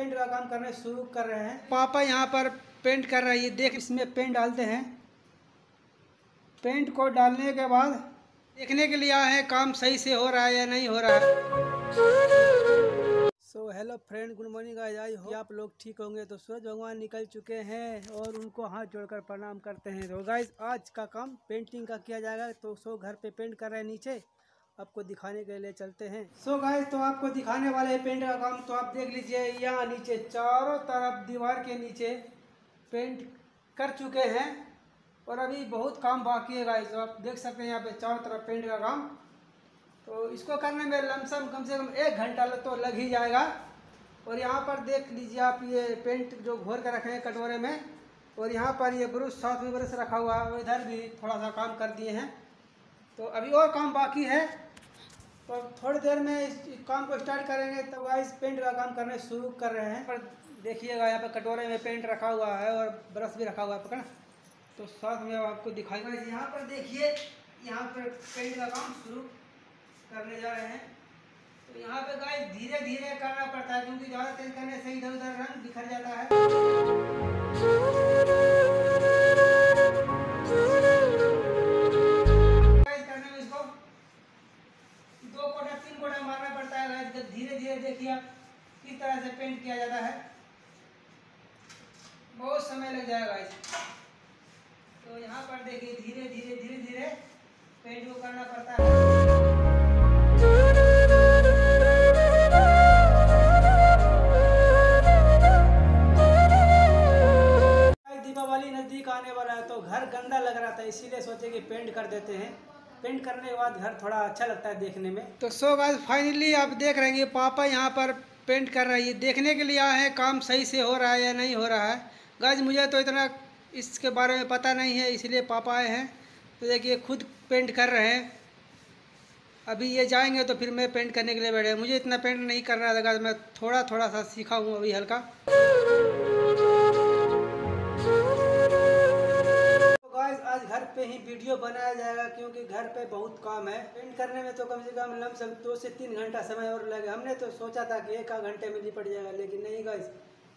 Paint का काम करने शुरू कर रहे हैं। पापा यहाँ पर पेंट कर रही है देख इसमें पेंट डालते हैं। पेंट को डालने के बाद देखने के लिए आए हैं, काम सही से हो रहा है या नहीं हो रहा है। So hello friend good morning आज आई हो आप लोग ठीक होंगे। तो सूरज भगवान निकल चुके हैं और उनको हाथ जोड़कर प्रणाम करते हैं। तो गाइज़ आज का काम पेंटिंग का किया जाएगा। तो सो घर पे पेंट कर रहे हैं नीचे। आपको दिखाने के लिए चलते हैं। सो गाइज़ तो आपको दिखाने वाले हैं पेंट का काम तो आप देख लीजिए, यहाँ नीचे चारों तरफ़ दीवार के नीचे पेंट कर चुके हैं। और अभी बहुत काम बाकी है गाइज़ तो आप देख सकते हैं यहाँ पे चारों तरफ़ पेंट का काम। तो इसको करने में लमसम कम से कम एक घंटा तो लग ही जाएगा। और यहाँ पर देख लीजिए आप ये पेंट जो घोर कर रखे हैं कटोरे में, और यहाँ पर ये ब्रश साथ में ब्रश रखा हुआ है, और इधर भी थोड़ा सा काम कर दिए हैं। तो अभी और काम बाकी है। तो थोड़ी देर में इस काम को स्टार्ट करेंगे तो गाइस पेंट का काम करने शुरू कर रहे हैं। पर देखिएगा, यहाँ पर कटोरे में पेंट रखा हुआ है और ब्रश भी रखा हुआ है, पकड़। तो साथ में आपको दिखाई यहाँ पर देखिए, यहाँ पर पेंट का काम शुरू करने जा रहे हैं। तो यहाँ पे गाय धीरे धीरे करना पड़ता है, क्योंकि ज़्यादा तेज करने से इधर उधर रंग बिखर जाता है। किया जाता है। बहुत समय लग जाएगा गाइस तो यहाँ पर देखिए, धीरे धीरे धीरे धीरे पेंट को करना पड़ता है। है तो घर गंदा लग रहा था, इसीलिए सोचे कि पेंट कर देते हैं। पेंट करने के बाद घर थोड़ा अच्छा लगता है देखने में। तो सो गाइस फाइनली आप देख रहे हैं पापा यहाँ पर पेंट कर रही है देखने के लिए आए हैं, काम सही से हो रहा है या नहीं हो रहा है। गाइज़ मुझे तो इतना इसके बारे में पता नहीं है, इसलिए पापा आए हैं। तो देखिए, खुद पेंट कर रहे हैं। अभी ये जाएँगे तो फिर मैं पेंट करने के लिए बैठे मुझे इतना पेंट नहीं करना था मैं थोड़ा थोड़ा सा सीखा हूँ अभी हल्का। पे ही वीडियो बनाया जाएगा क्योंकि घर पे बहुत काम है। पेंट करने में तो कम से कम लमसम दो से तीन घंटा समय और लगे। हमने तो सोचा था कि एक आध घंटे में निपट जाएगा, लेकिन नहीं गाइस।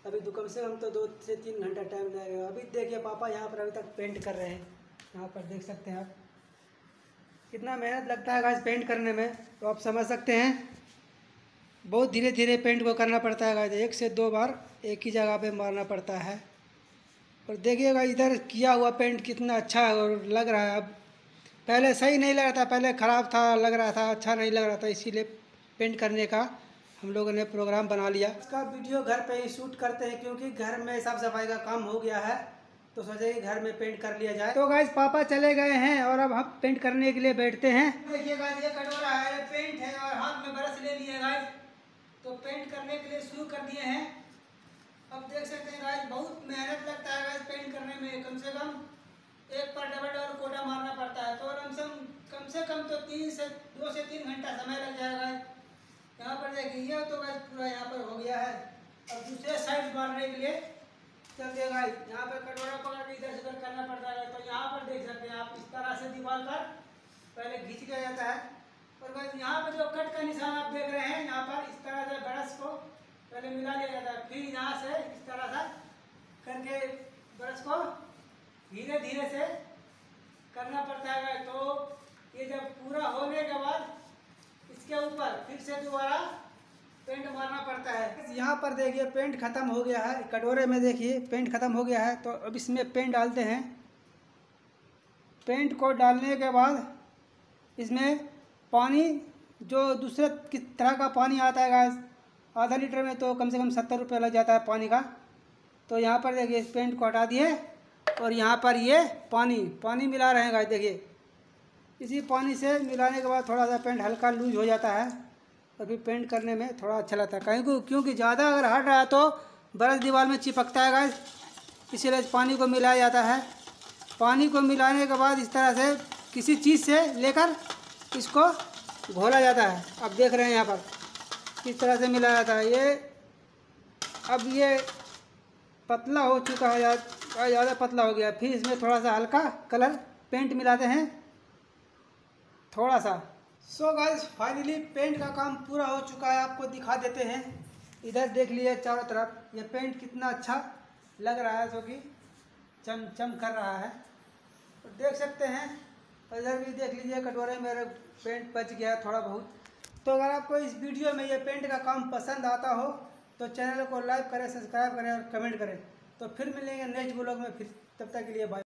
अभी तो कम से कम तो दो से तीन घंटा टाइम लगेगा। अभी देखिए पापा यहाँ पर अभी तक पेंट कर रहे हैं। यहाँ पर देख सकते हैं आप। कितना मेहनत लगता है गाइस पेंट करने में। तो आप समझ सकते हैं। बहुत धीरे धीरे पेंट को करना पड़ता है गाइस। एक से दो बार एक ही जगह पे मारना पड़ता है। और देखिएगा इधर किया हुआ पेंट कितना अच्छा है और लग रहा है। अब पहले सही नहीं लग रहा था पहले ख़राब था लग रहा था अच्छा नहीं लग रहा था इसीलिए पेंट करने का हम लोगों ने प्रोग्राम बना लिया। इसका वीडियो घर पे ही शूट करते हैं क्योंकि घर में साफ़ सफ़ाई का काम हो गया है तो सोचे कि घर में पेंट कर लिया जाए। तो गाइज़ पापा चले गए हैं और अब हम पेंट करने के लिए बैठते हैं। देखिए गाइज़ ये कटोरा है पेंट है और हाथ में ब्रश ले लिए गाइज़ तो पेंट करने के लिए शुरू कर दिए हैं। अब देख सकते हैं गाइज़ बहुत मेहनत लगता है गाइज़ पेंट करने में, कम से कम एक पर डबल डबल कोटा मारना पड़ता है। तो लमसम कम से कम तो तीन से, दो से तीन घंटा समय लग जाएगा यहाँ पर देखिए, ये तो गाइज़ पूरा यहाँ पर हो गया है। अब दूसरे साइड मारने के लिए चलते गाइज़ यहाँ पर कटोरा पकड़ के इधर से उधर करना पड़ता है तो यहाँ पर देख सकते हैं आप, इस तरह से दीवार पर पहले खींच लिया जाता है। और गाइज़ यहाँ पर जो कट का निशान आप देख रहे हैं, यहाँ पर इस तरह से ब्रश को पहले मिला लिया जाता है। फिर यहाँ से इस तरह से करके ब्रश को धीरे धीरे से करना पड़ता है तो ये जब पूरा होने के बाद इसके ऊपर फिर से दोबारा पेंट मारना पड़ता है। यहाँ पर देखिए पेंट खत्म हो गया है। कटोरे में देखिए पेंट खत्म हो गया है। तो अब इसमें पेंट डालते हैं। पेंट को डालने के बाद इसमें पानी, जो दूसरे किस तरह का पानी आता है आधा लीटर में तो कम से कम सत्तर रुपये लग जाता है पानी का। तो यहाँ पर देखिए, इस पेंट को हटा दिए और यहाँ पर ये पानी पानी मिला रहे हैं गाइस देखिए। इसी पानी से मिलाने के बाद थोड़ा सा पेंट हल्का लूज हो जाता है। और फिर पेंट करने में थोड़ा अच्छा लगता है। कहीं को, क्योंकि ज़्यादा अगर हट रहा है तो ब्रश दीवार में चिपकता है गाइस इसीलिए पानी को मिलाया जाता है। पानी को मिलाने के बाद इस तरह से किसी चीज़ से लेकर इसको घोला जाता है। अब देख रहे हैं यहाँ पर। किस तरह से मिलाया था ये? अब ये पतला हो चुका है, या ज़्यादा पतला हो गया। फिर इसमें थोड़ा सा हल्का कलर पेंट मिलाते हैं। थोड़ा सा। सो गाइस फाइनली पेंट का काम पूरा हो चुका है। आपको दिखा देते हैं। इधर देख लिए चारों तरफ़। ये पेंट कितना अच्छा लग रहा है, जो कि चम चम कर रहा है। तो देख सकते हैं। इधर भी देख लीजिए, कटोरे में पेंट बच गया थोड़ा बहुत। तो अगर आपको इस वीडियो में ये पेंट का काम पसंद आता हो तो चैनल को लाइक करें, सब्सक्राइब करें और कमेंट करें। तो फिर मिलेंगे नेक्स्ट ब्लॉग में, फिर तब तक के लिए बाय